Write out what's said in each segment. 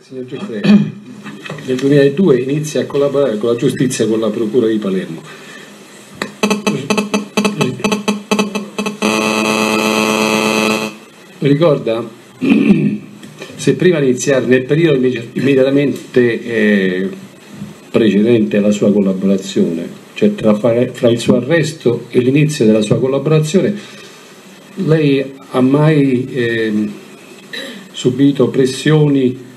Signor Giuffre, nel 2002 inizia a collaborare con la giustizia con la Procura di Palermo. Ricorda se prima di iniziare nel periodo immediatamente eh, precedente alla sua collaborazione, cioè tra, fra il suo arresto e l'inizio della sua collaborazione, lei ha mai eh, subito pressioni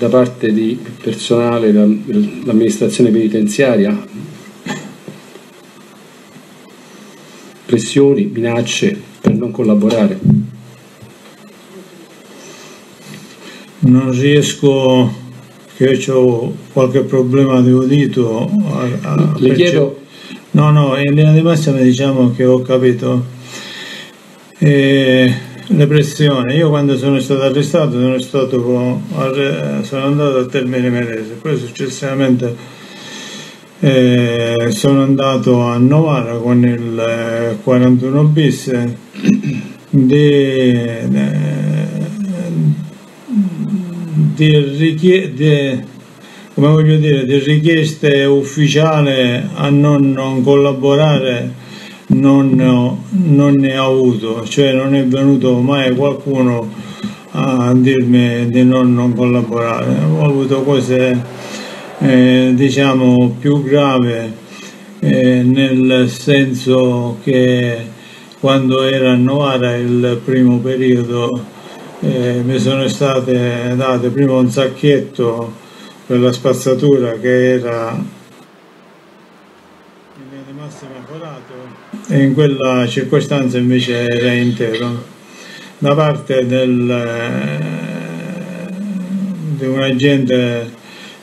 da parte di personale dell'amministrazione penitenziaria, pressioni, minacce per non collaborare? Non riesco, che ho qualche problema di udito. A, a Le chiedo... No, no, in linea di massima diciamo che ho capito. E le pressioni. Io quando sono stato arrestato sono, stato sono andato a Termini Merese, poi successivamente eh, sono andato a Novara con il 41 bis di, di, richie, come voglio dire, di richieste ufficiali a non, non collaborare non, non ne ho avuto, cioè non è venuto mai qualcuno a dirmi di non, non collaborare. Ho avuto cose eh, diciamo più gravi eh, nel senso che quando era a Novara il primo periodo eh, mi sono state date prima un sacchetto per la spazzatura che era in linea di massima forato e in quella circostanza invece era intero. Da parte del, eh, di un agente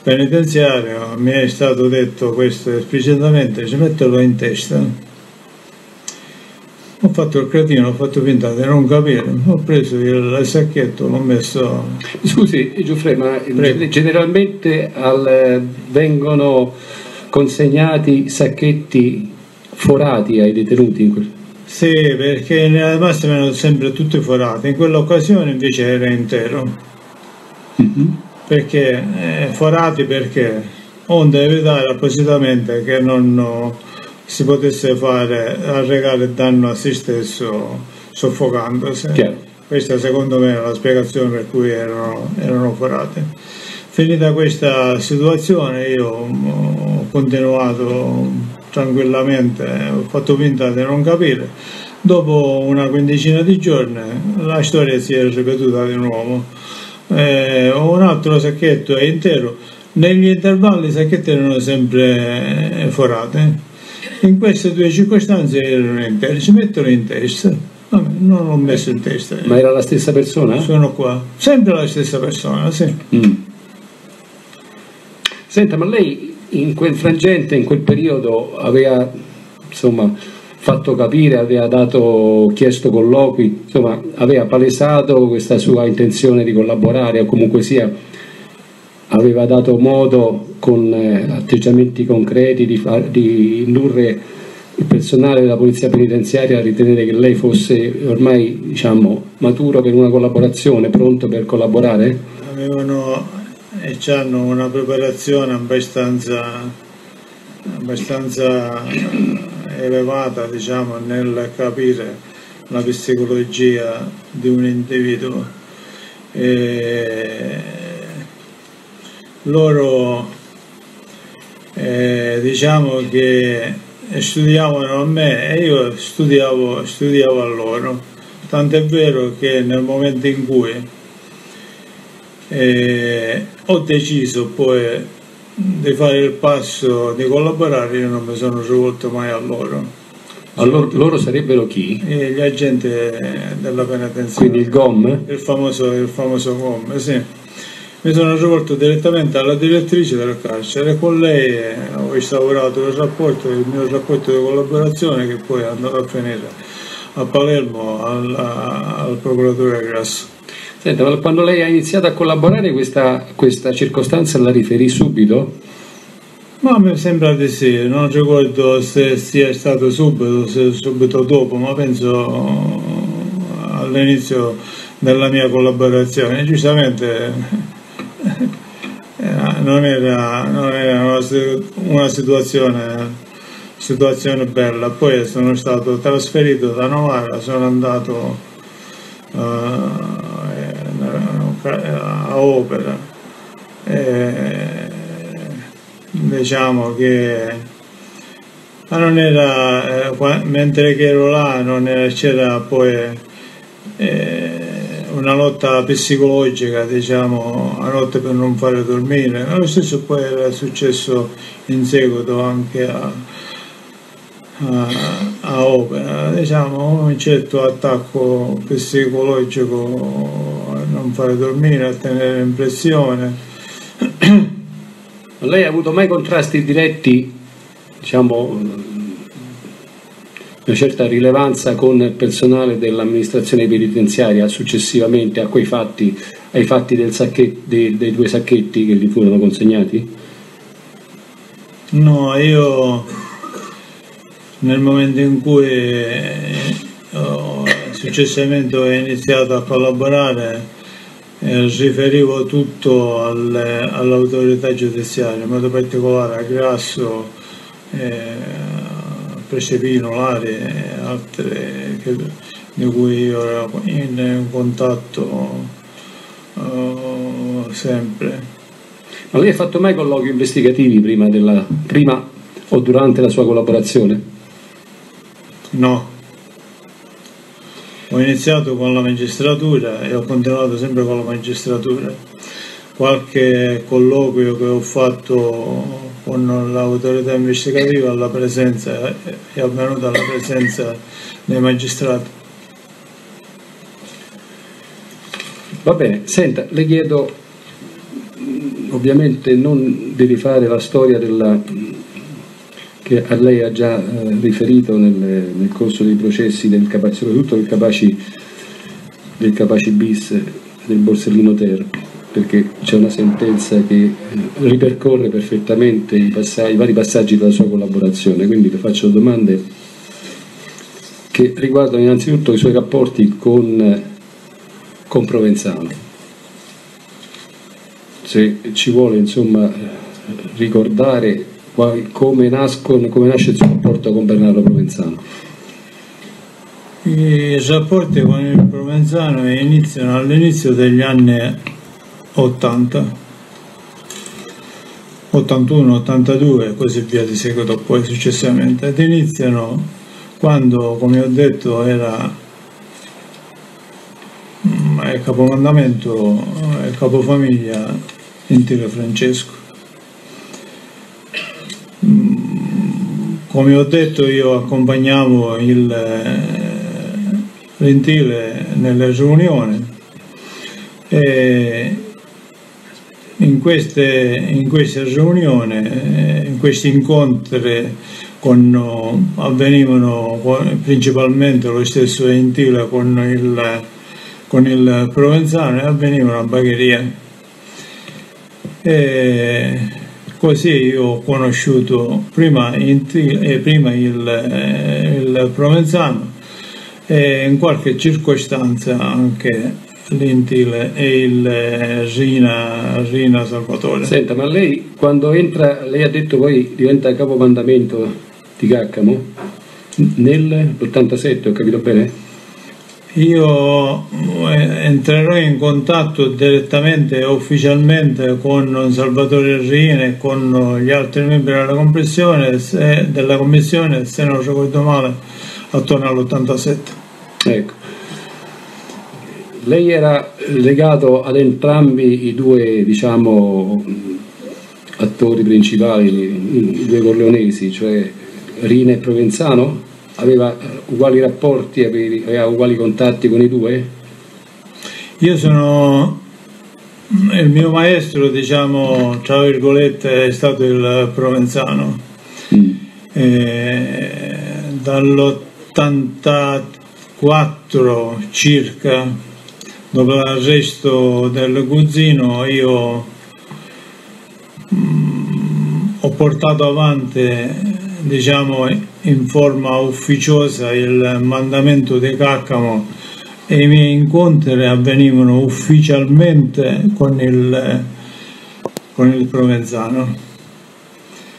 penitenziario mi è stato detto questo esplicitamente, ci metterlo in testa. Ho fatto il cretino, ho fatto finta di non capire, ho preso il sacchetto, l'ho messo... Scusi Giuffre, ma Prego. generalmente al, vengono consegnati sacchetti forati ai detenuti? In quel... Sì, perché nella massima erano sempre tutti forati, in quell'occasione invece era intero. Mm-hmm. Perché eh, forati perché onde evitare appositamente che non si potesse fare arrecare danno a se stesso soffocandosi. Chiaro. Questa secondo me è la spiegazione per cui erano, erano forati. Finita questa situazione io ho continuato tranquillamente, ho fatto finta di non capire. Dopo una quindicina di giorni la storia si è ripetuta di nuovo. Eh, ho un altro sacchetto è intero, negli intervalli i sacchetti erano sempre forati. In queste due circostanze erano interi, ci mettono in testa. Vabbè, non l'ho messo in testa. Ma era la stessa persona? Sono qua, sempre la stessa persona, sì. Mm. Senta, ma lei in quel frangente, in quel periodo, aveva insomma, fatto capire, aveva dato, chiesto colloqui, insomma, aveva palesato questa sua intenzione di collaborare o comunque sia aveva dato modo con eh, atteggiamenti concreti di, far, di, indurre il personale della polizia penitenziaria a ritenere che lei fosse ormai diciamo, maturo per una collaborazione, pronto per collaborare? Avevano e hanno una preparazione abbastanza, abbastanza elevata diciamo, nel capire la psicologia di un individuo. E loro eh, diciamo che studiavano a me e io studiavo, studiavo a loro. Tant'è vero che nel momento in cui e ho deciso poi di fare il passo di collaborare, io non mi sono rivolto mai a loro. Allora, loro sarebbero chi? E gli agenti della penitenziaria. Quindi il GOM? Il famoso, il famoso GOM, sì. Mi sono rivolto direttamente alla direttrice del carcere con lei ho instaurato il rapporto, il mio rapporto di collaborazione che poi è andato a finire a Palermo al, al procuratore Grasso. Senta, quando lei ha iniziato a collaborare questa, questa circostanza la riferì subito? Ma mi sembra di sì, non ricordo se sia stato subito se subito dopo, ma penso all'inizio della mia collaborazione. Giustamente non era, non era una, una situazione, situazione, bella. Poi sono stato trasferito da Novara, sono andato uh, a Opera. E, diciamo che non era, eh, mentre che ero là c'era poi eh, una lotta psicologica diciamo a notte per non fare dormire lo stesso poi era successo in seguito anche a, a, a opera diciamo un certo attacco psicologico non fare dormire a tenere impressione lei ha avuto mai contrasti diretti diciamo una certa rilevanza con il personale dell'amministrazione penitenziaria successivamente a quei fatti, ai fatti sacchetto, dei, dei, due sacchetti che gli furono consegnati? No, io nel momento in cui ho, successivamente ho iniziato a collaborare eh, riferivo tutto alle, all'autorità giudiziaria, in modo particolare a Grasso. Eh, Precepino, Lari e altre che, di cui io ero in contatto uh, sempre. Ma lei ha fatto mai colloqui investigativi prima, della, prima o durante la sua collaborazione? No. Ho iniziato con la magistratura e ho continuato sempre con la magistratura. Qualche colloquio che ho fatto con l'autorità investigativa alla presenza, è avvenuta la presenza dei magistrati. Va bene, senta, le chiedo, ovviamente non di rifare la storia della, che a lei ha già eh, riferito nel, nel, corso dei processi, del, soprattutto del Capaci, del Capaci bis del Borsellino Ter perché c'è una sentenza che eh, ripercorre perfettamente i, passaggi, i vari passaggi della sua collaborazione, quindi le faccio domande che riguardano innanzitutto i suoi rapporti con, con Provenzano. Se ci vuole insomma ricordare come, nascono, come nasce il suo rapporto con Bernardo Provenzano. I rapporti con il Provenzano iniziano all'inizio degli anni 80, 81, 82 e così via di seguito poi successivamente. Ed iniziano quando come ho detto era mm, il capomandamento il capofamiglia Intile Francesco come ho detto io accompagnavo il Lentile nelle riunioni e in queste, in queste riunioni, eh, in questi incontri con, avvenivano principalmente lo stesso Entile con il, con il Provenzano avvenivano a Bagheria. E così io ho conosciuto prima, Intile, prima il, eh, il Provenzano e in qualche circostanza anche Lentile e il Rina, eh, Rina Salvatore. Senta, ma lei quando entra, lei ha detto poi diventa capomandamento di Caccamo nell'87, ho capito bene? Io eh, entrerò in contatto direttamente e ufficialmente con Salvatore Rina e con gli altri membri della commissione, se, della commissione se non ricordo male, attorno all'87. Ecco. Lei era legato ad entrambi i due diciamo, attori principali, i due corleonesi, cioè Rina e Provenzano? Aveva uguali rapporti, aveva uguali contatti con i due? Io sono il mio maestro, diciamo, tra virgolette, è stato il Provenzano. Mm. dall'84 circa dopo l'arresto del Guzzino io mh, mm, ho portato avanti diciamo in forma ufficiosa il mandamento di Caccamo e i miei incontri avvenivano ufficialmente con il, con il Provenzano.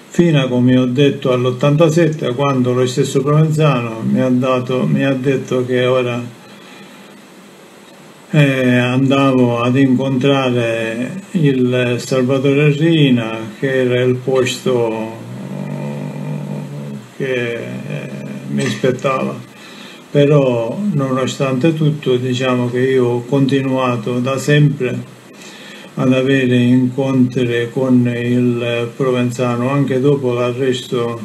Fino a come ho detto all'87 quando lo stesso Provenzano mi ha, dato, mi ha detto che ora eh, andavo ad incontrare il Salvatore Rina che era il posto che eh, mi aspettava però nonostante tutto diciamo che io ho continuato da sempre ad avere incontri con il Provenzano anche dopo l'arresto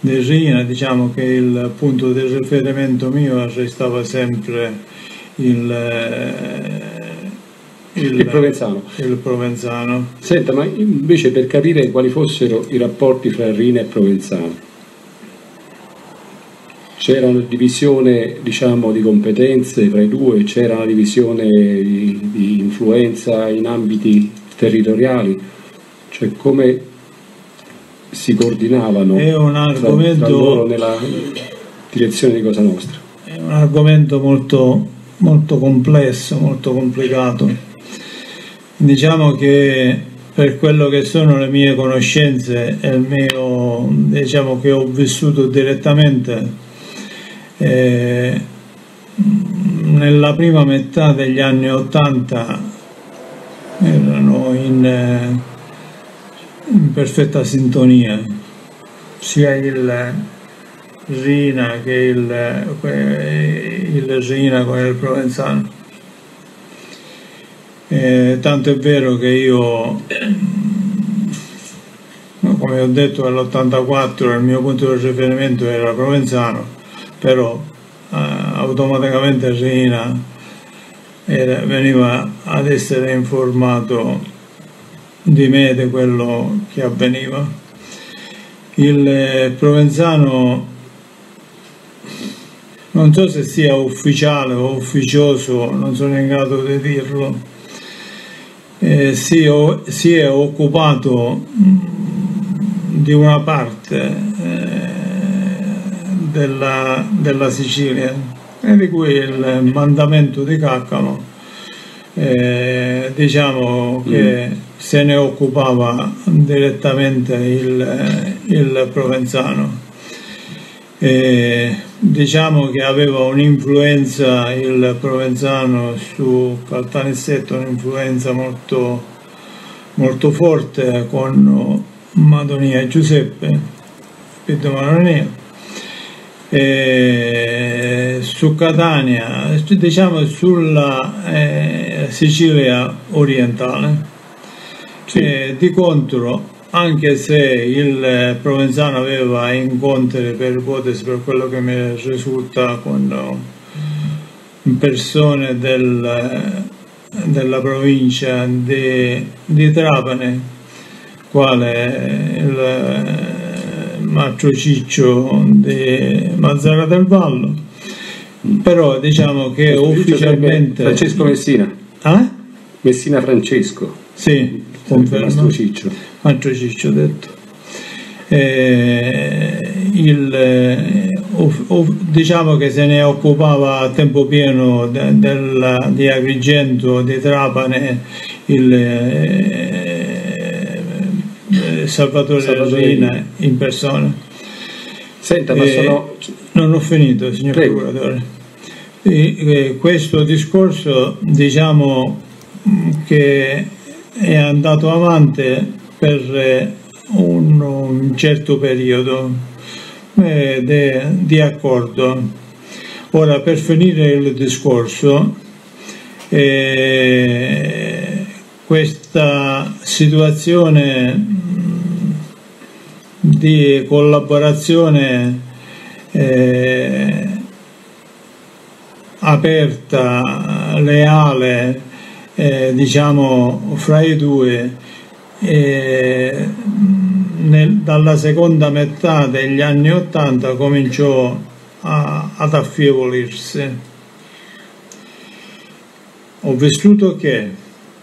di Rina diciamo che il punto di riferimento mio restava sempre il, il, il, Provenzano. il, Provenzano. Senta, ma invece per capire quali fossero i rapporti fra Rina e Provenzano, c'era una divisione diciamo, di competenze tra i due, c'era una divisione di, di influenza in ambiti territoriali, cioè come si coordinavano È un argomento... tra, tra loro nella direzione di Cosa Nostra. È un argomento molto molto complesso, molto complicato. Diciamo che per quello che sono le mie conoscenze e il mio, diciamo che ho vissuto direttamente, eh, nella prima metà degli anni Ottanta erano in, eh, in perfetta sintonia, sia il Rina che il, il Rina con il Provenzano. Eh, tanto è vero che io, come ho detto nell'84, il mio punto di riferimento era Provenzano, però eh, automaticamente Rina era, veniva ad essere informato di me di quello che avveniva. Il Provenzano non so se sia ufficiale o ufficioso, non sono in grado di dirlo, eh, si, si, è occupato mm, di una parte eh, della, della, Sicilia e di cui il mandamento di Caccamo eh, diciamo che mm. se ne occupava direttamente il, il Provenzano. E diciamo che aveva un'influenza il Provenzano su Caltanissetta, un'influenza molto, molto forte con Madonia Giuseppe, Pito Madonia. E su Catania, diciamo sulla eh, Sicilia orientale. Sì. di contro anche se il Provenzano aveva incontri per ipotesi per quello che mi risulta con persone del, della provincia di, di Trapani quale il Maccio Ciccio di Mazzara del Vallo però diciamo che ufficialmente Francesco Messina eh? Messina Francesco sì, confermo Ciccio altro Ciccio detto. Eh, il, eh, diciamo che se ne occupava a tempo pieno de, del, di Agrigento, di Trapane, il eh, Salvatore, Salvatore Regina in persona. Senta, ma sono... Non ho finito, signor Prego. Procuratore. E, questo discorso diciamo che è andato avanti per eh, un, un certo periodo eh, de, di accordo. Ora, per finire il discorso, eh, questa situazione mm, di collaborazione eh, aperta, leale, eh, diciamo, fra i due e nel, dalla seconda metà degli anni Ottanta cominciò a, ad affievolirsi. Ho vissuto che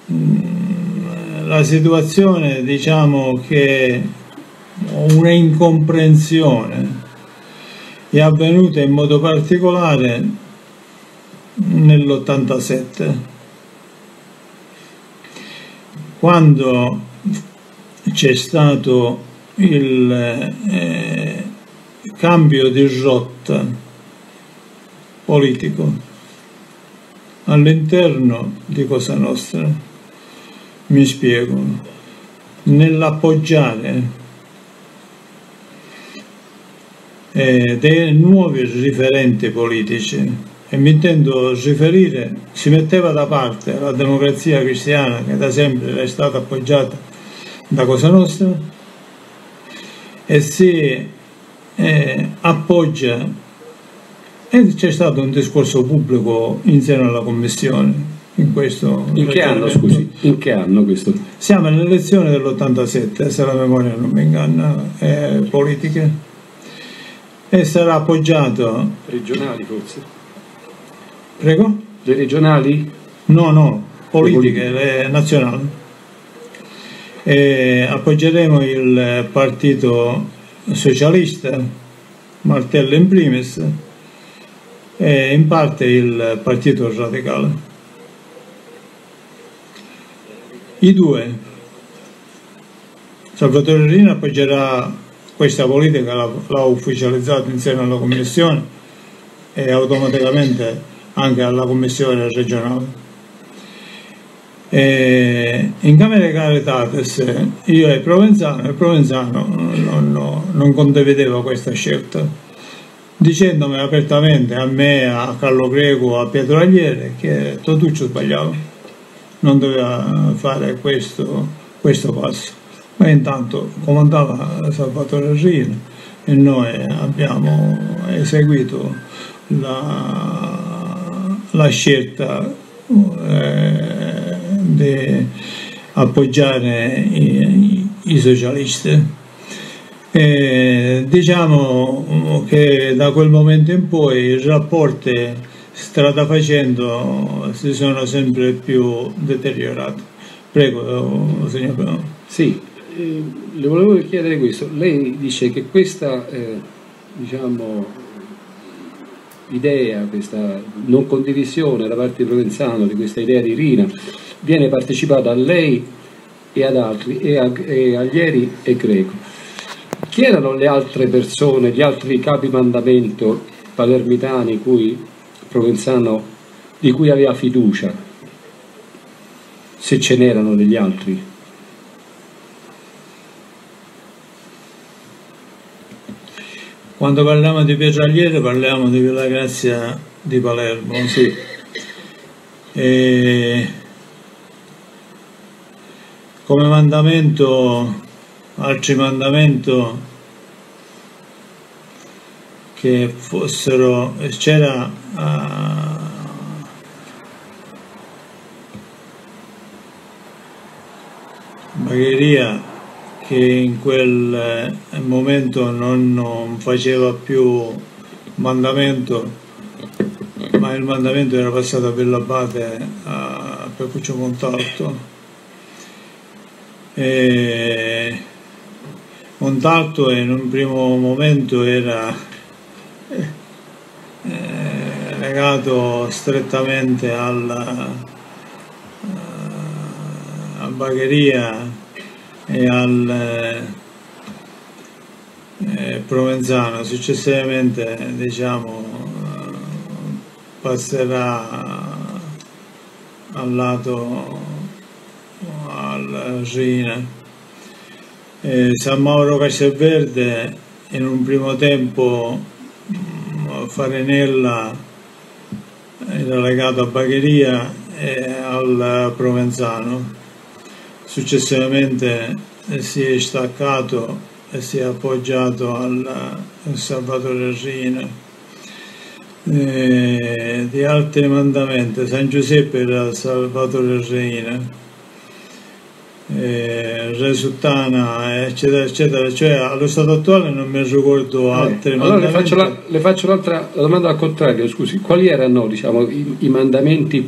mh, mm, la situazione, diciamo che una incomprensione è avvenuta in modo particolare nell'87 quando c'è stato il eh, cambio di rotta politico all'interno di Cosa Nostra. Mi spiego, nell'appoggiare eh, dei nuovi riferenti politici. E mi intendo riferire, si metteva da parte la democrazia cristiana che da sempre è stata appoggiata da Cosa Nostra e si eh, appoggia e c'è stato un discorso pubblico in seno alla Commissione in questo in che anno scusi? In che anno questo? Siamo nell'elezione dell'87 se la memoria non mi inganna eh, politiche e sarà appoggiato regionali forse Prego? Le regionali? No, no, politiche, le nazionali. E appoggeremo il partito socialista, Martello in primis, e in parte il partito radicale. I due, Salvatore Rina appoggerà questa politica, l'ha ufficializzato insieme alla Commissione e automaticamente anche alla commissione regionale. E in Camera Caritatis io e Provenzano, il Provenzano non, non, non condivideva questa scelta, dicendomi apertamente a me, a Carlo Greco, a Pietro Agliere che Totuccio sbagliava, non doveva fare questo, questo passo. Ma intanto comandava Salvatore Rina e noi abbiamo eseguito la la scelta eh, di appoggiare i, i socialisti. E diciamo che da quel momento in poi i rapporti strada facendo si sono sempre più deteriorati. Prego, signor Sì, eh, le volevo chiedere questo. Lei dice che questa eh, diciamo, idea, questa non condivisione da parte di Provenzano di questa idea di Rina viene partecipata a lei e ad altri, e, a, e agli Eri e Greco. Chi erano le altre persone, gli altri capi mandamento palermitani cui Provenzano, di cui aveva fiducia, se ce n'erano degli altri? Quando parliamo di Pietragliere parliamo di Villa Grazia di Palermo. Sì. E come mandamento, altri mandamento che fossero, c'era uh, Bagheria che in quel eh, momento non, non faceva più mandamento, ma il mandamento era passato a Villabate a Pecuccio Montalto. E Montalto in un primo momento era eh, legato strettamente alla, eh, a Bagheria e al eh, Provenzano. Successivamente diciamo passerà al lato al Rina eh, San Mauro Castelverde in un primo tempo Farinella era legato a Bagheria e al Provenzano Successivamente si è staccato e si è appoggiato al Salvatore Rina. Eh, di altri mandamenti, San Giuseppe era Salvatore Reina, eh, Re Suttana, eccetera, eccetera. Cioè, allo stato attuale non mi ricordo eh, altri allora mandamenti. Le faccio, la, le faccio l'altra la domanda al contrario, scusi, quali erano diciamo, i, i mandamenti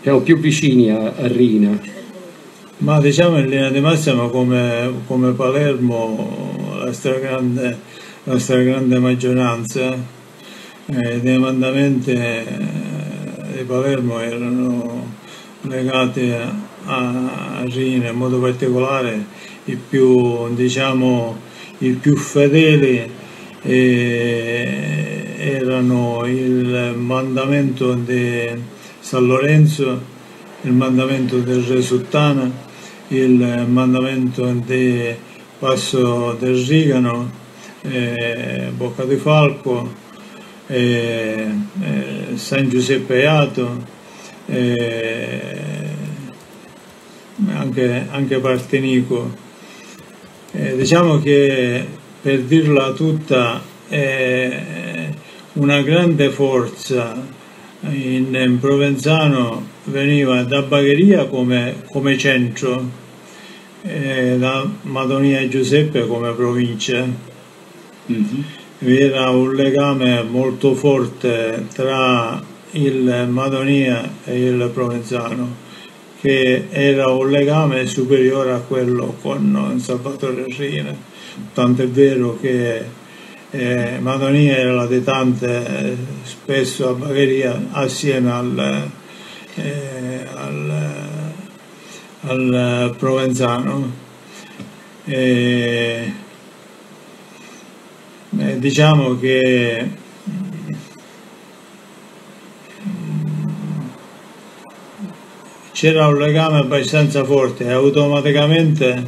diciamo, più vicini a, a Rina? Ma diciamo in linea di massima come, come Palermo la stragrande, la stragrande maggioranza eh, dei mandamenti eh, di Palermo erano legati a, a Rina, in modo particolare i più, diciamo, i più fedeli eh, erano il mandamento di San Lorenzo, il mandamento del Re Sultana, il mandamento di Passo del Rigano, eh, Bocca di Falco, eh, eh, San Giuseppe Iato, eh, anche, anche Partenico. Eh, diciamo che per dirla tutta è una grande forza in, in Provenzano veniva da Bagheria come, come centro, eh, da Madonia Giuseppe come provincia. Mm-hmm. Vi era un legame molto forte tra il Madonia e il Provenzano che era un legame superiore a quello con Salvatore Rina, tanto è vero che eh, Madonia era latitante eh, spesso a Bagheria assieme al, eh, al, al Provenzano. E, diciamo che c'era un legame abbastanza forte e automaticamente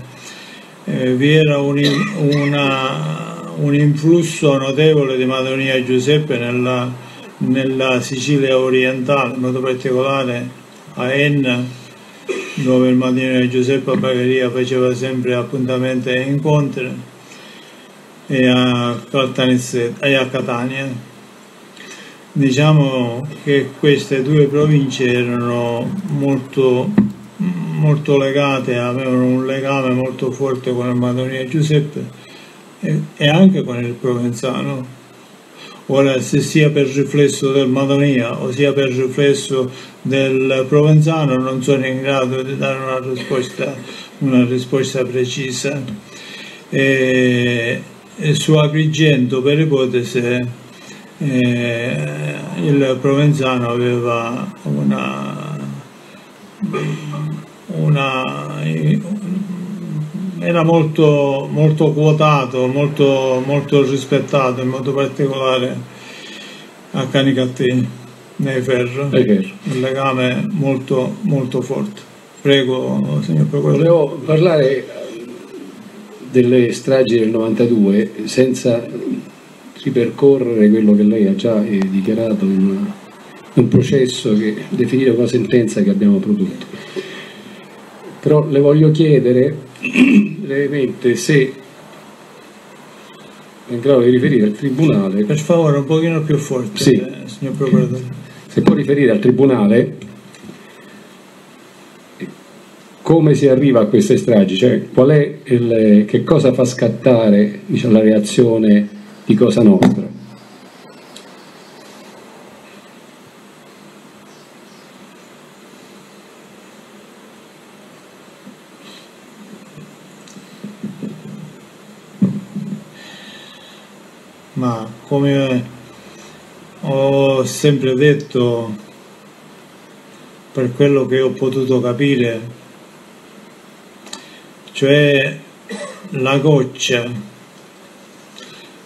eh, vi era un, una, un, influsso notevole di Madonia Giuseppe nella, nella, Sicilia orientale, in modo particolare a Enna, dove il Madonia Giuseppe Bagheria faceva sempre appuntamenti e incontri, e a, e a Catania diciamo che queste due province erano molto, molto legate, avevano un legame molto forte con il Madonia Giuseppe e, e anche con il Provenzano. Ora, se sia per riflesso del Madonia o sia per riflesso del Provenzano, non sono in grado di dare una risposta, una risposta precisa. E, e su Agrigento, per ipotesi, eh, il Provenzano aveva una, una era molto, molto quotato, molto, molto rispettato, in modo particolare a Canicattì nei Ferro, un legame molto, molto forte. Prego, signor Procuratore. Volevo parlare delle stragi del 92 senza ripercorrere quello che lei ha già eh, dichiarato in, una, un processo che definire una sentenza che abbiamo prodotto. Però le voglio chiedere brevemente se è in grado di riferire al Tribunale. Per favore, un pochino più forte, sì. eh, signor Procuratore. Se può riferire al Tribunale come si arriva a queste stragi, cioè qual è il, che cosa fa scattare diciamo, la reazione di Cosa Nostra. Ma come ho sempre detto, per quello che ho potuto capire, cioè la goccia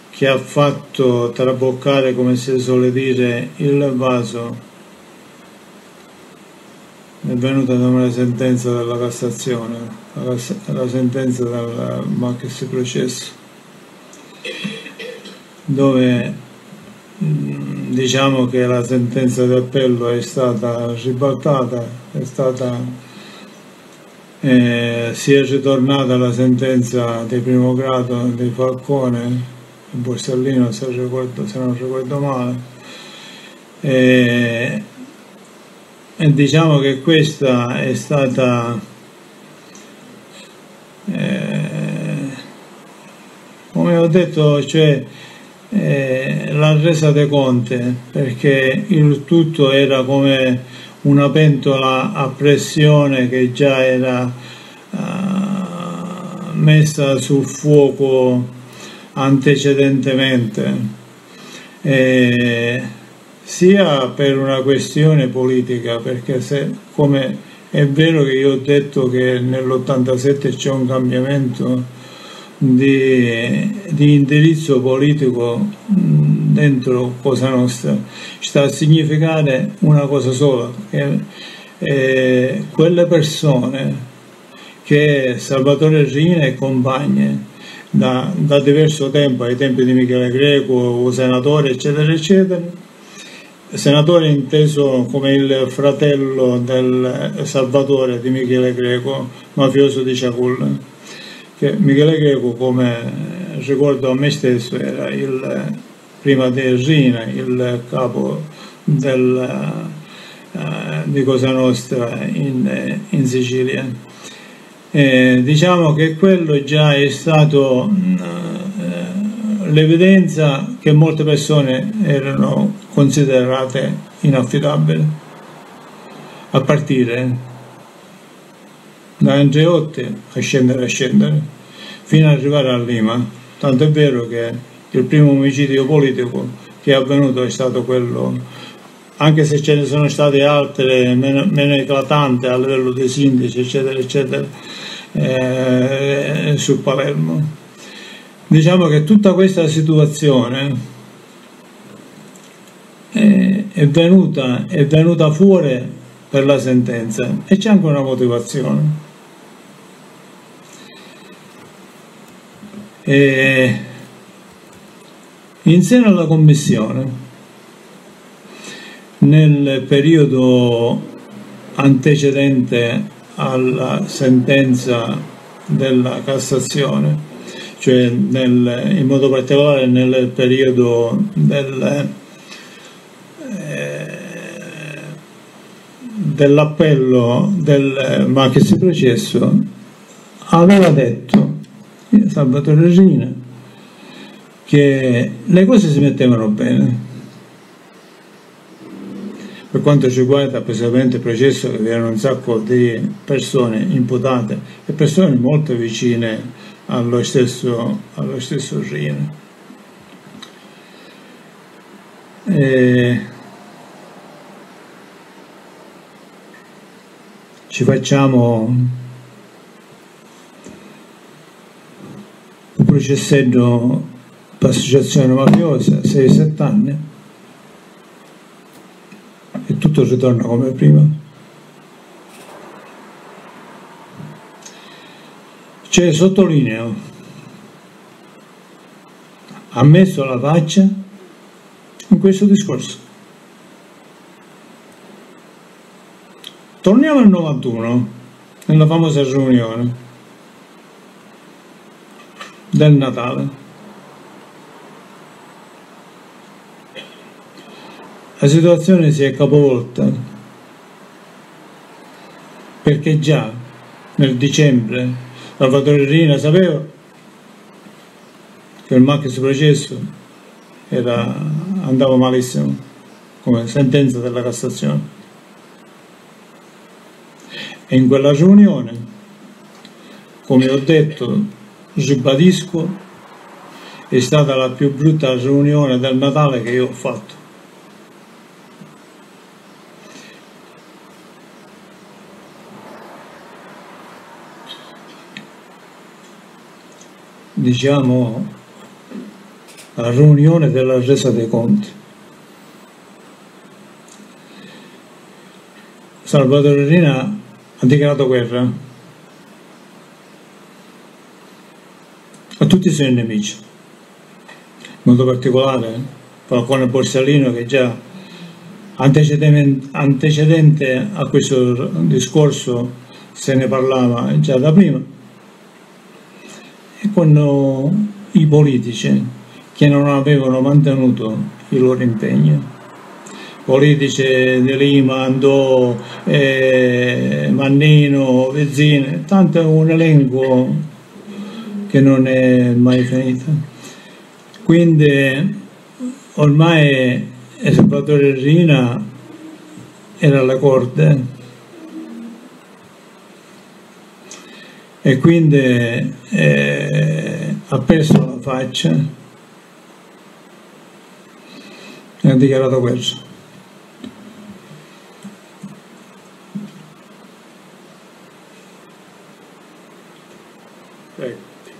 che ha fatto traboccare, come si suole dire, il vaso è venuta da una sentenza della Cassazione, la, la sentenza del maxi processo, dove mm, diciamo che la sentenza di appello è stata ribaltata, è stata, eh, si è ritornata alla sentenza di primo grado di Falcone in Borsellino se, ricordo, se non ricordo male. E, e, diciamo che questa è stata eh, come ho detto cioè eh, la resa dei conti perché il tutto era come una pentola a pressione che già era uh, messa sul fuoco antecedentemente, eh, sia per una questione politica, perché se, come è vero che io ho detto che nell'87 c'è un cambiamento di, di indirizzo politico dentro Cosa Nostra, sta a significare una cosa sola, che eh, quelle persone che Salvatore Rina e compagni da, da, diverso tempo, ai tempi di Michele Greco, senatore, eccetera, eccetera, senatore inteso come il fratello del Salvatore di Michele Greco, mafioso di Ciaculla, che Michele Greco, come ricordo a me stesso, era il, prima di Rina, il capo del, uh, di Cosa Nostra in, in Sicilia. Eh, diciamo che quello già è stato eh, l'evidenza che molte persone erano considerate inaffidabili, a partire da Andreotti a scendere a scendere, fino ad arrivare a Lima. Tanto è vero che il primo omicidio politico che è avvenuto è stato quello, anche se ce ne sono state altre meno, meno eclatanti a livello dei sindaci, eccetera, eccetera, eh, su Palermo. Diciamo che tutta questa situazione è, è, venuta, è venuta fuori per la sentenza e c'è anche una motivazione. E in seno alla Commissione, nel periodo antecedente alla sentenza della Cassazione, cioè nel, in modo particolare nel periodo del, eh, dell'appello del maxi processo, aveva detto Salvatore Regina che le cose si mettevano bene per quanto ci riguarda precisamente il processo vi erano un sacco di persone imputate e persone molto vicine allo stesso, allo stesso Rino. E ci facciamo un processetto per associazione mafiosa 6-7 anni e tutto ritorna come prima. Cioè, sottolineo, ha messo la faccia in questo discorso. Torniamo al 91, nella famosa riunione del Natale. la situazione si è capovolta perché già nel dicembre Salvatore Rina sapeva che il maxi processo era, andava malissimo come sentenza della Cassazione e in quella riunione come ho detto ribadisco è stata la più brutta riunione del Natale che io ho fatto diciamo, la riunione della resa dei conti. Salvatore Rina ha dichiarato guerra a tutti i suoi nemici, in modo particolare Falcone Borsellino che già antecedente a questo discorso se ne parlava già da prima e con i politici che non avevano mantenuto il loro impegno. Politici di Lima, Andò, eh, Mannino, Vezzine, tanto un elenco che non è mai finito. Quindi ormai Salvatore Rina era alla corte e quindi eh, ha perso la faccia e ha dichiarato questo.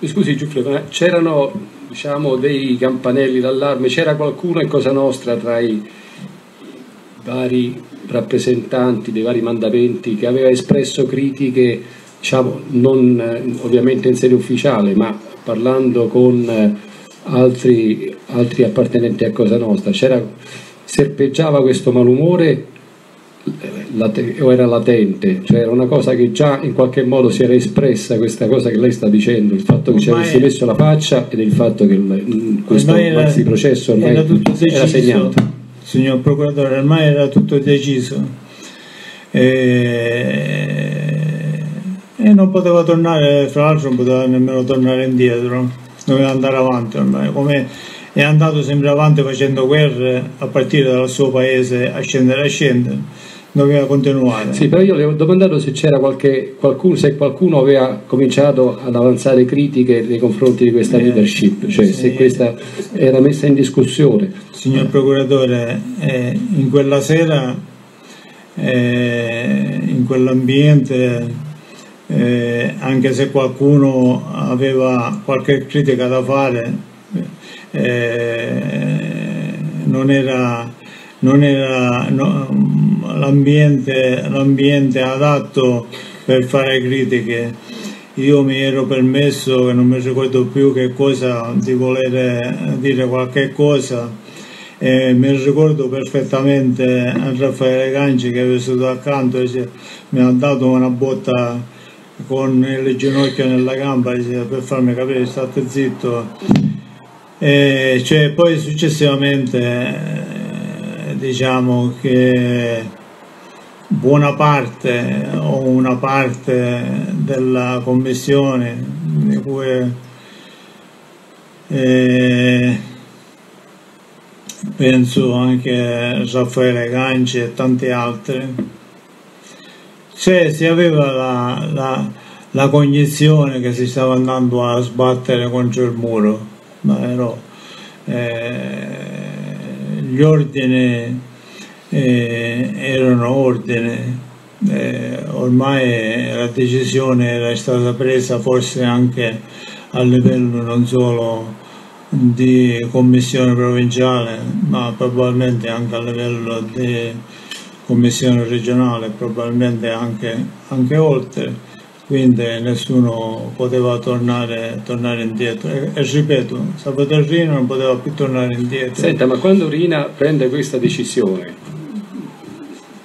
Scusi Giuffre, ma c'erano diciamo, dei campanelli d'allarme, c'era qualcuno in Cosa Nostra tra i vari rappresentanti dei vari mandamenti che aveva espresso critiche, diciamo, non eh, ovviamente in sede ufficiale, ma parlando con eh, altri, altri appartenenti a Cosa Nostra, c'era, serpeggiava questo malumore eh, o era latente, cioè era una cosa che già in qualche modo si era espressa questa cosa che lei sta dicendo, il fatto che ci avesse messo la faccia ed il fatto che questo era, processo ormai era, tutto era segnato. signor procuratore, ormai era tutto deciso. E, e non poteva tornare, fra l'altro non poteva nemmeno tornare indietro, doveva andare avanti ormai, come è andato sempre avanti facendo guerre a partire dal suo paese a scendere a scendere doveva continuare. Sì, però io le ho domandato se c'era qualche, qualcuno, se qualcuno aveva cominciato ad avanzare critiche nei confronti di questa eh, leadership, cioè sì. se questa era messa in discussione. Signor Procuratore, eh, in quella sera, eh, in quell'ambiente, eh, anche se qualcuno aveva qualche critica da fare, eh, non era, non era no, l'ambiente adatto per fare critiche. Io mi ero permesso, che non mi ricordo più che cosa, di voler dire qualche cosa e mi ricordo perfettamente Raffaele Ganci che aveva seduto accanto e mi ha dato una botta con il ginocchio nella gamba per farmi capire state zitto e cioè, poi successivamente eh, diciamo che buona parte o una parte della commissione di cui eh, penso anche Raffaele Ganci e tanti altri cioè si aveva la, la, la cognizione che si stava andando a sbattere contro il muro ma però eh, gli ordini eh, erano ordine, eh, ormai la decisione era stata presa forse anche a livello non solo di commissione provinciale ma probabilmente anche a livello di commissione regionale, probabilmente anche, anche oltre quindi nessuno poteva tornare, tornare indietro e, e, ripeto, Rina non poteva più tornare indietro. Senta, ma quando Rina prende questa decisione,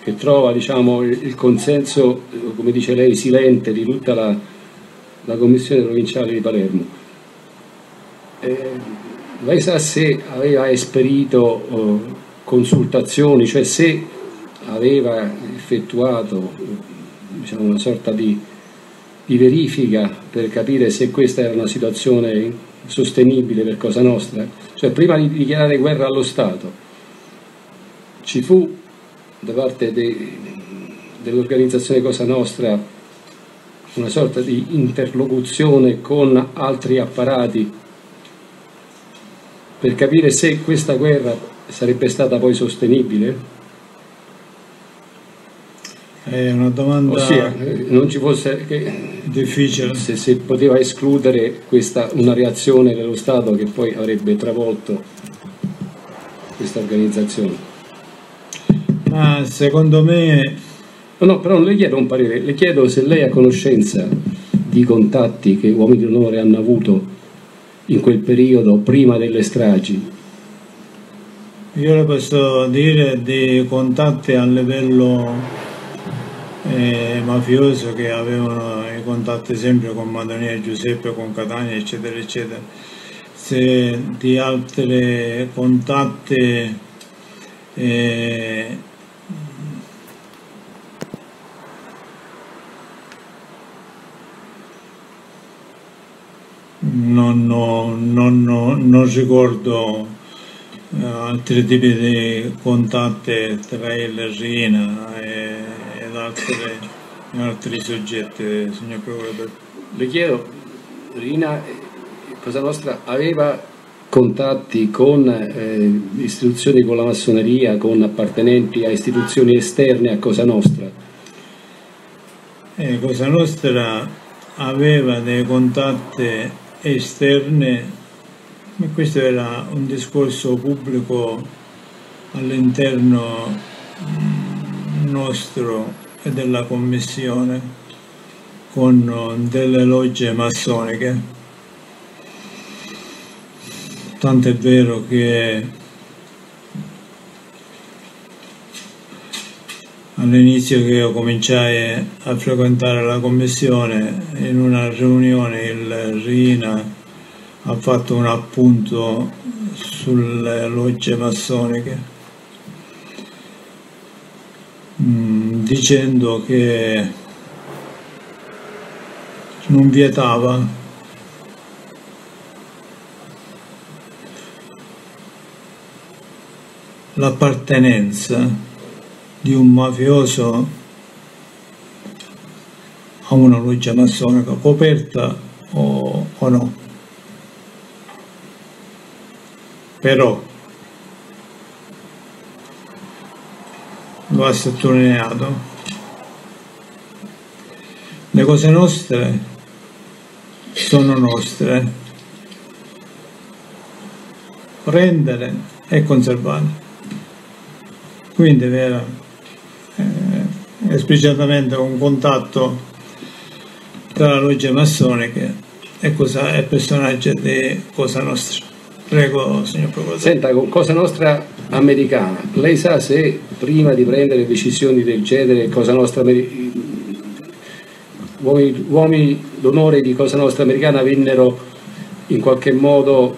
che trova diciamo, il consenso, come dice lei, silente di tutta la, la Commissione provinciale di Palermo. Eh, lei sa se aveva esperito oh, consultazioni, cioè se aveva effettuato diciamo, una sorta di, di verifica per capire se questa era una situazione sostenibile per Cosa Nostra, cioè prima di dichiarare guerra allo Stato ci fu da parte de, dell'organizzazione Cosa Nostra una sorta di interlocuzione con altri apparati per capire se questa guerra sarebbe stata poi sostenibile? È una domanda Ossia, non ci fosse difficile. Se, se poteva escludere questa, una reazione dello Stato che poi avrebbe travolto questa organizzazione. Ma secondo me... No, no, però non le chiedo un parere, le chiedo se lei ha conoscenza di contatti che uomini di onore hanno avuto in quel periodo prima delle stragi. Io le posso dire di contatti a livello eh, mafioso che avevano i contatti sempre con Madonia Giuseppe, con Catania, eccetera, eccetera. Se di altri contatti eh, non, non, non, non ricordo eh, altri tipi di contatti tra il Rina e, altre, altri soggetti, signor Procuratore. Le chiedo, Rina, Cosa Nostra aveva contatti con eh, istituzioni con la massoneria, con appartenenti a istituzioni esterne a Cosa Nostra? Eh, Cosa Nostra aveva dei contatti esterne, questo era un discorso pubblico all'interno mm, nostro e della commissione con delle logge massoniche. Tant'è vero che all'inizio che io cominciai a frequentare la commissione, in una riunione il RINA ha fatto un appunto sulle logge massoniche mm, dicendo che non vietava l'appartenenza di un mafioso a una loggia massonica coperta o, o no. Però ha sottolineato, le cose nostre sono nostre, prendere e conservare. Quindi vera eh, esplicitamente un contatto tra la loggia massonica e, cosa, e personaggi di Cosa Nostra. Prego, signor Procuratore. Senta, Cosa Nostra americana, lei sa se prima di prendere decisioni del genere Cosa Nostra uomini, uomini d'onore di Cosa Nostra americana vennero in qualche modo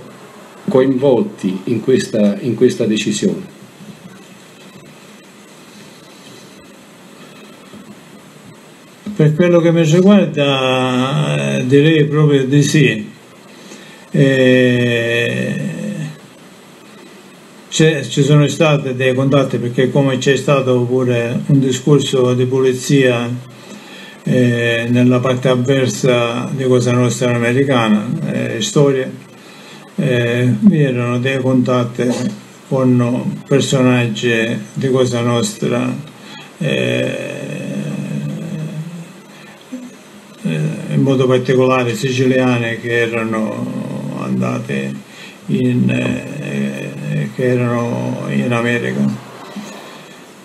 coinvolti in questa, in questa decisione? Per quello che mi riguarda eh, direi proprio di sì. E... ci sono stati dei contatti perché come c'è stato pure un discorso di polizia eh, nella parte avversa di Cosa Nostra americana, eh, storia, eh, vi erano dei contatti con personaggi di Cosa Nostra eh, in modo particolare siciliane che erano andate in, eh, che erano in America.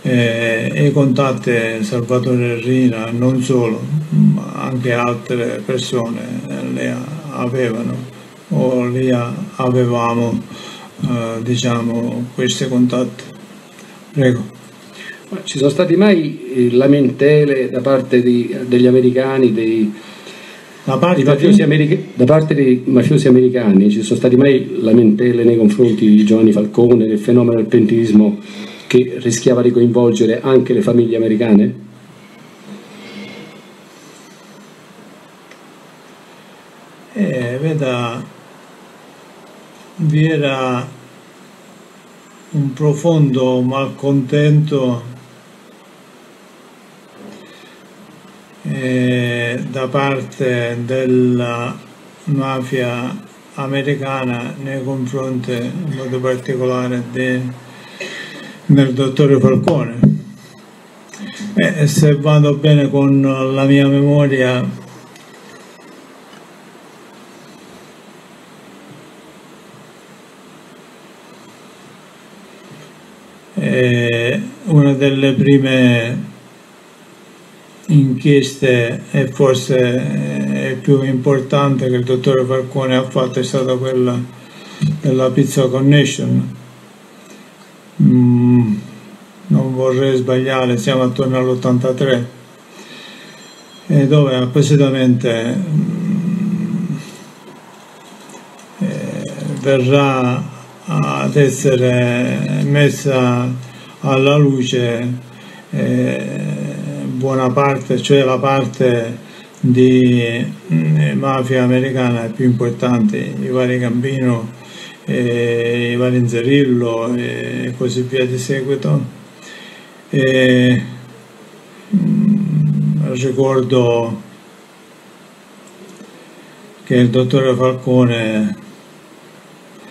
Eh, e contatti Salvatore Rina non solo, ma anche altre persone le avevano o li avevamo eh, diciamo questi contatti. Prego. Ci sono stati mai eh, lamentele da parte di, degli americani, dei, da parte, da parte dei mafiosi americani ci sono stati mai lamentele nei confronti di Giovanni Falcone, del fenomeno del pentilismo che rischiava di coinvolgere anche le famiglie americane? Eh, veda, vi era un profondo malcontento eh, da parte della mafia americana nei confronti in modo particolare de, del dottore Falcone. E se vado bene con la mia memoria eh, una delle prime inchieste e forse è più importante che il dottore Falcone ha fatto è stata quella della Pizza Connection. Mm, non vorrei sbagliare, siamo attorno all'83, e dove appositamente mm, eh, verrà ad essere messa alla luce eh, buona parte, cioè la parte di mm, mafia americana più importante, i vari Gambino, eh, i vari Inzerillo e così via di seguito. E, mm, ricordo che il dottore Falcone,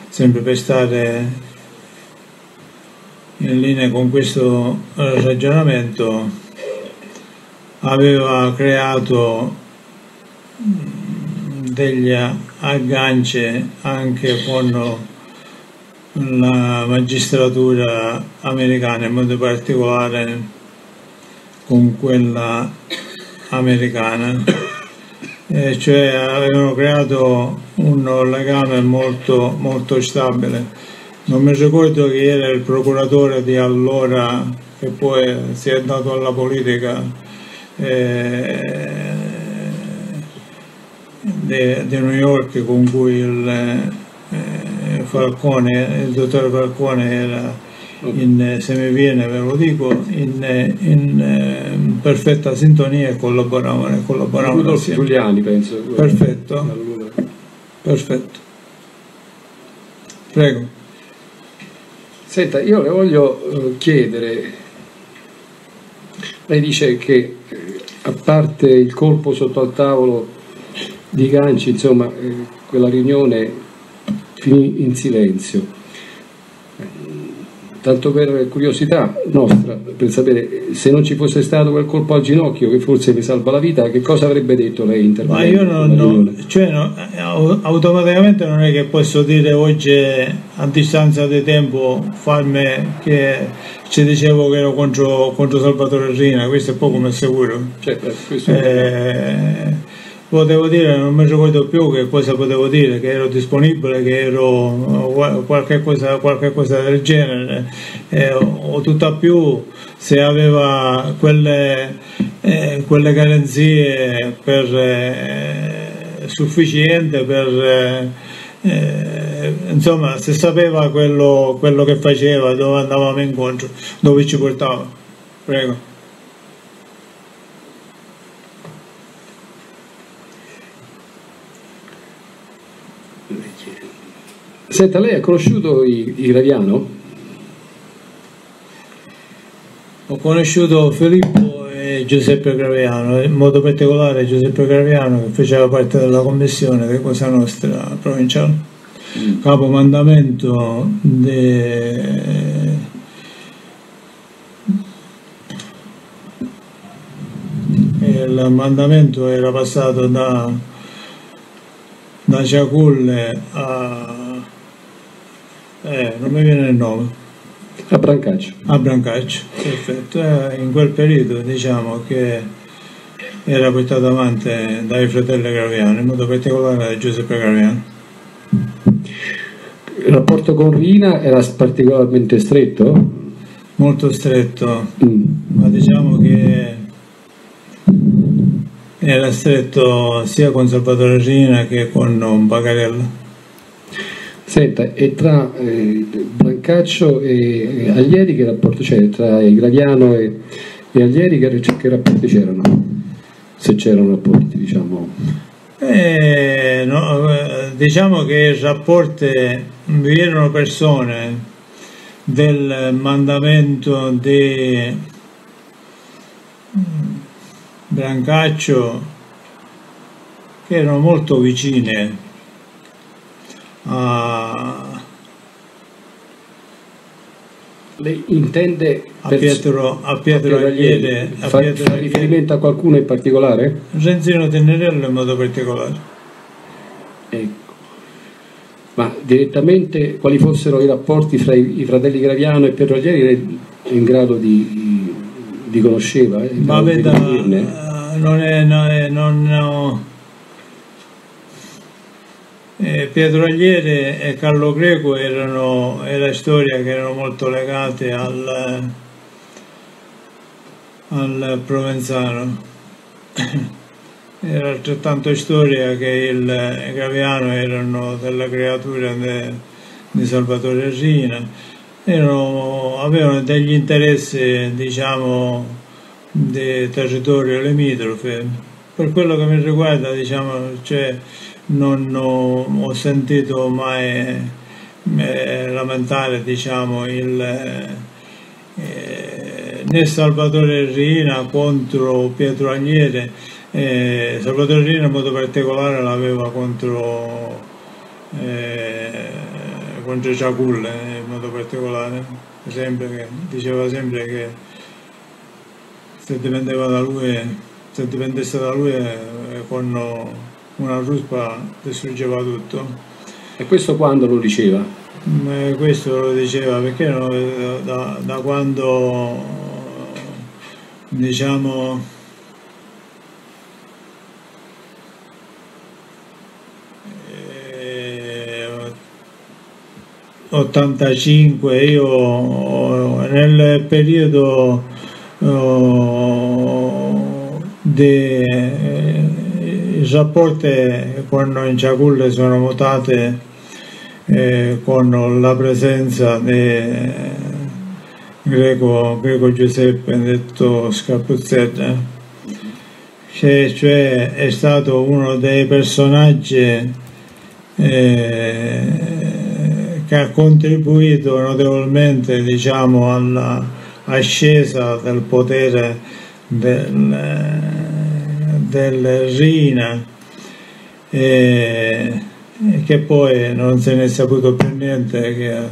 sempre per stare in linea con questo ragionamento, aveva creato degli agganci anche con la magistratura americana, in modo particolare con quella americana, e cioè avevano creato un legame molto, molto stabile. Non mi ricordo chi era il procuratore di allora, che poi si è andato alla politica, eh, di New York con cui il, eh, Falcone, il dottore Falcone era in, se mi viene ve lo dico, in, in, in perfetta sintonia e collaboravano. collaboravano Giuliani penso. Perfetto. Perfetto. Prego. Senta, io le voglio eh, chiedere, lei dice che a parte il colpo sotto al tavolo di Ganci, insomma, eh, quella riunione finì in silenzio. Tanto per curiosità nostra, per sapere se non ci fosse stato quel colpo al ginocchio che forse mi salva la vita, che cosa avrebbe detto lei intervenendo? Ma io non, non cioè no, automaticamente non è che posso dire oggi a distanza di tempo farmi che ci dicevo che ero contro, contro Salvatore Rina, questo è poco ma sicuro. Certo, questo eh, potevo dire, non mi ricordo più che cosa potevo dire, che ero disponibile, che ero qualche cosa, qualche cosa del genere, eh, o tutto più se aveva quelle, eh, quelle garanzie eh, sufficienti per... Eh, eh, insomma se sapeva quello, quello che faceva, dove andavamo incontro, dove ci portava. Prego. Senta, lei ha conosciuto i, Graviano? Ho conosciuto Filippo e Giuseppe Graviano, in modo particolare Giuseppe Graviano che faceva parte della commissione di Cosa Nostra provinciale, mm. capomandamento de... il mandamento era passato da, da Ciaculle a eh, non mi viene il nome. A Brancaccio. A Brancaccio, perfetto. Eh, in quel periodo diciamo che era portato avanti dai fratelli Graviano, in modo particolare da Giuseppe Graviano. Il rapporto con Rina era particolarmente stretto? Molto stretto, mm. ma diciamo che era stretto sia con Salvatore Rina che con Bagarella. Senta, e tra eh, Brancaccio e, Aglieri che rapporto c'è? Tra Graviano e, e Aglieri che, che rapporti c'erano? Se c'erano rapporti, diciamo. Eh, no, eh, diciamo che i rapporti vi erano persone del mandamento di Brancaccio che erano molto vicine a, lei intende a Pietro, a Pietro Agliere fa, fa riferimento a qualcuno in particolare? Renzino Tenerello in modo particolare ecco ma direttamente quali fossero i rapporti fra i, i fratelli Graviano e Pietro Aglieri in grado di, di conosceva? Eh, ma veda, non è, non è non, no, eh, Pietro Agliere e Carlo Greco erano, era storia che erano molto legate al, al Provenzano. Era altrettanto storia che il Graviano erano della creatura de, di Salvatore Rina, erano, avevano degli interessi diciamo di territorio limitrofe. Per quello che mi riguarda diciamo, cioè, non ho, sentito mai eh, lamentare diciamo, il, eh, né Salvatore Rina contro Pietro Agnese, eh, Salvatore Rina in modo particolare l'aveva contro, eh, contro Ciaculle in modo particolare, sempre che, diceva sempre che se dipendeva da lui, se dipendesse da lui eh, con una ruspa distruggeva tutto. E questo quando lo diceva? Eh, questo lo diceva perché no, da, da quando diciamo 85 io nel periodo uh, dei rapporti quando in Ciaculle sono mutate eh, con la presenza di Greco, Greco Giuseppe detto Scappuzzetta che cioè è stato uno dei personaggi eh, che ha contribuito notevolmente diciamo, all'ascesa del potere del, del Rina e, e, che poi non se ne è saputo più niente che ha,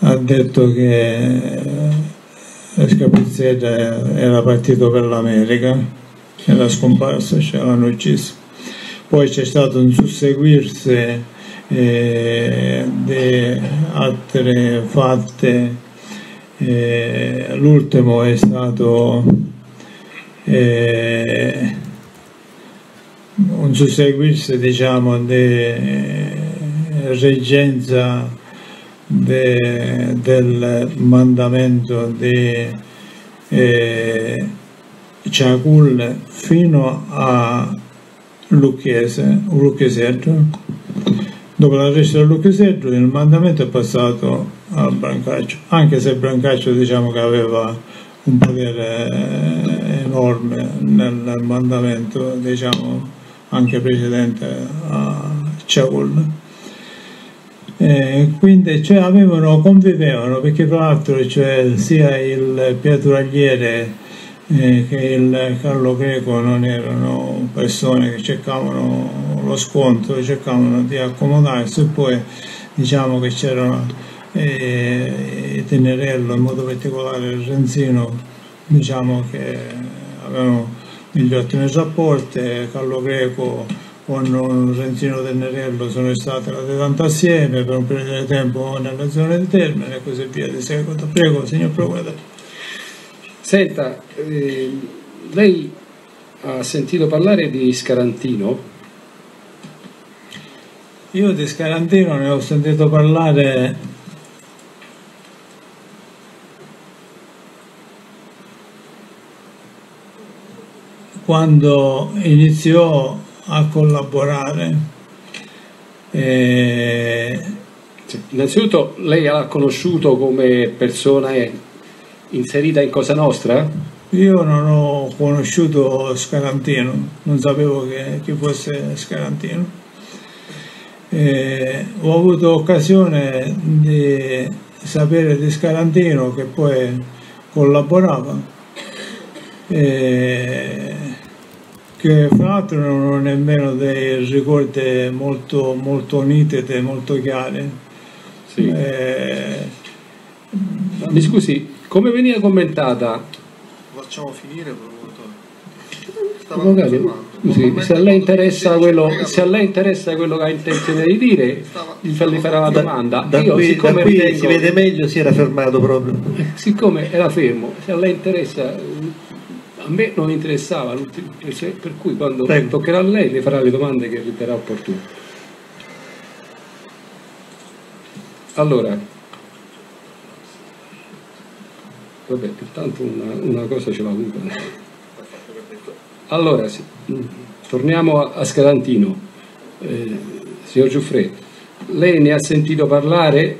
ha detto che Scapizzetta era partito per l'America era scomparso, ce l'hanno ucciso. Poi c'è stato un susseguirsi eh, di altre fatte eh, l'ultimo è stato eh, un susseguirsi diciamo di reggenza de, del mandamento di eh, Ciaculle fino a Lucchese, Lucchesetto Dopo l'arresto del Luccheseggio il mandamento è passato a Brancaccio, anche se Brancaccio diciamo che aveva un potere eh, enorme nel mandamento diciamo, anche precedente a Ciaul. E quindi cioè, avevano, convivevano perché tra l'altro cioè, sia il pietraliere eh, che il Carlo Greco non erano persone che cercavano lo scontro, cercavano di accomodarsi e poi diciamo che c'erano eh, Tenerello, in modo particolare il Renzino, diciamo che avevano degli ottimi rapporti, Carlo Greco con Renzino Tenerello sono state tanto assieme per un periodo di tempo nella zona di Termine e così via di seguito. Prego, signor Procuratore. Senta, eh, lei ha sentito parlare di Scarantino? Io di Scarantino ne ho sentito parlare quando iniziò a collaborare. Eh... Innanzitutto lei l'ha conosciuto come persona inserita in Cosa Nostra? Io non ho conosciuto Scarantino, non sapevo che, che fosse Scarantino. Eh, ho avuto occasione di sapere di Scarantino che poi collaborava, eh, che fra l'altro non ho nemmeno dei ricordi molto, molto nitidi, molto chiari. Sì. Eh, Mi scusi, come veniva commentata? Facciamo finire, sì, se, a lei interessa quello, se a lei interessa quello che ha intenzione di dire, gli farà la domanda. Da, da Io, qui, da qui vengo, si vede meglio, si era fermato proprio. Siccome era fermo, se a lei interessa, a me non interessava, per cui quando Prego. toccherà a lei le farà le domande che riterrà opportune. Allora, Vabbè, intanto una, una cosa ce l'ha avuta. Allora, sì, torniamo a, a Scalantino. Eh, signor Giuffre, lei ne ha sentito parlare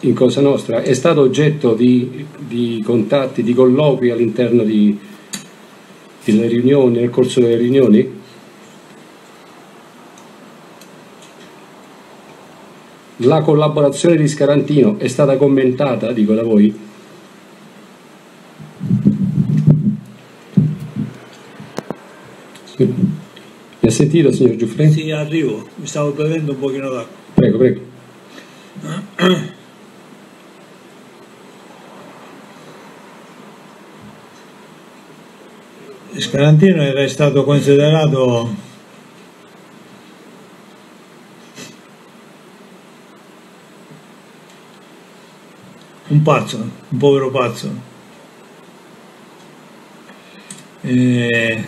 in Cosa Nostra? È stato oggetto di, di contatti, di colloqui all'interno di, delle riunioni, nel corso delle riunioni? La collaborazione di Scarantino è stata commentata, dico da voi? Mi ha sentito, signor Giuffre? Sì, arrivo, mi stavo bevendo un pochino d'acqua. Prego, prego. Scarantino era stato considerato un pazzo, un povero pazzo. E...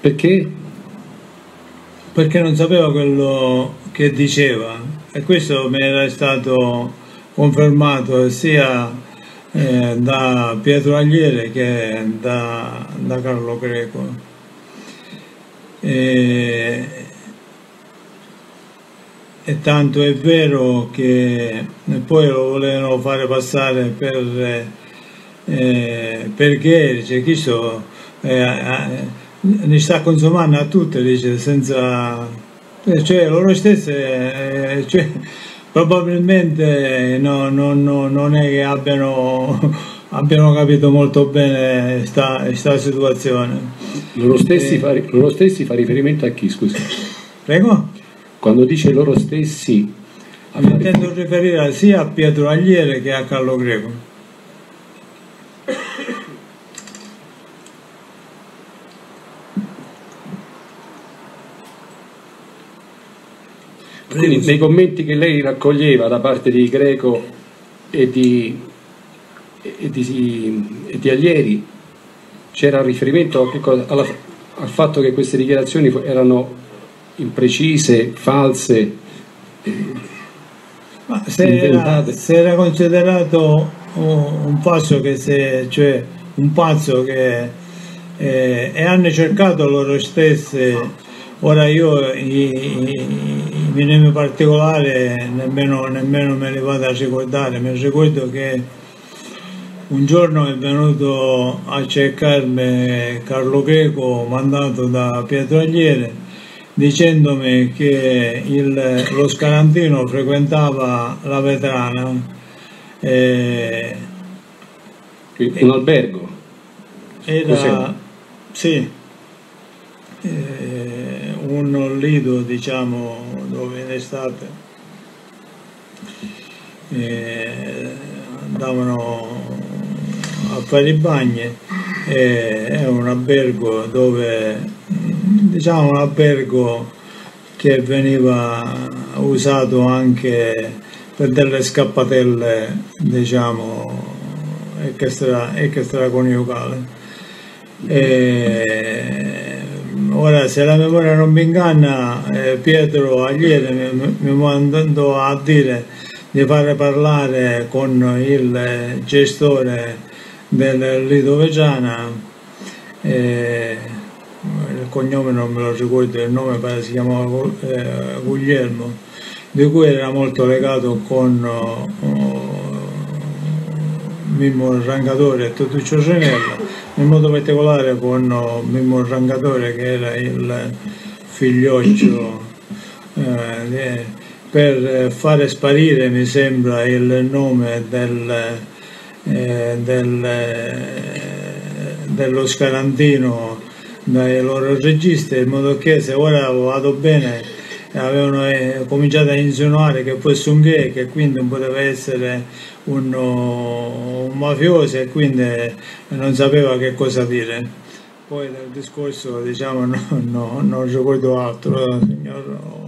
Perché? Perché non sapeva quello che diceva e questo mi era stato confermato sia eh, da Pietro Agliere che da, da Carlo Greco. E, e tanto è vero che poi lo volevano fare passare per, eh, per gay, dice Cristo eh, eh, ne sta consumando a tutte, dice, senza... Eh, cioè loro stesse, eh, cioè, probabilmente no, no, no, non è che abbiano, abbiano capito molto bene questa situazione. Loro stessi, fa, loro stessi fa riferimento a chi, scusa? Prego? Quando dice loro stessi... Mi intendo riferire sia a Pietro Agliere che a Carlo Greco. Quindi nei commenti che lei raccoglieva da parte di Greco e di, e di, e di Aglieri c'era riferimento alla, al fatto che queste dichiarazioni erano imprecise, false. Ma se era, se era, considerato un pazzo che se, cioè un pazzo che eh, e hanno cercato loro stesse ora io i, i, i nomi particolari nemmeno, nemmeno me li vado a ricordare mi ricordo che un giorno è venuto a cercarmi Carlo Greco mandato da Pietro Agliere dicendomi che il, lo Scarantino frequentava la Vetrana. Eh, un albergo? Era, sì, eh, un lido diciamo dove in estate eh, andavano a fare i bagni, eh, è un albergo dove diciamo un albergo che veniva usato anche per delle scappatelle diciamo extra, extraconiugali e ora se la memoria non mi inganna eh, Pietro Agliere mi, mi mandò a dire di fare parlare con il gestore del Lido Veciana eh, il cognome non me lo ricordo, il nome pare si chiamava eh, Guglielmo, di cui era molto legato con uh, Mimmo Rangatore e Totuccio Cenella, in modo particolare con uh, Mimmo Rangatore che era il figlioccio eh, per fare sparire mi sembra il nome del, eh, del, dello Scarantino dai loro registi in modo che se ora vado bene avevano eh, cominciato a insinuare che fosse un gay che quindi non poteva essere un, un mafioso e quindi non sapeva che cosa dire. Poi del discorso diciamo no, no, non ricordo altro signor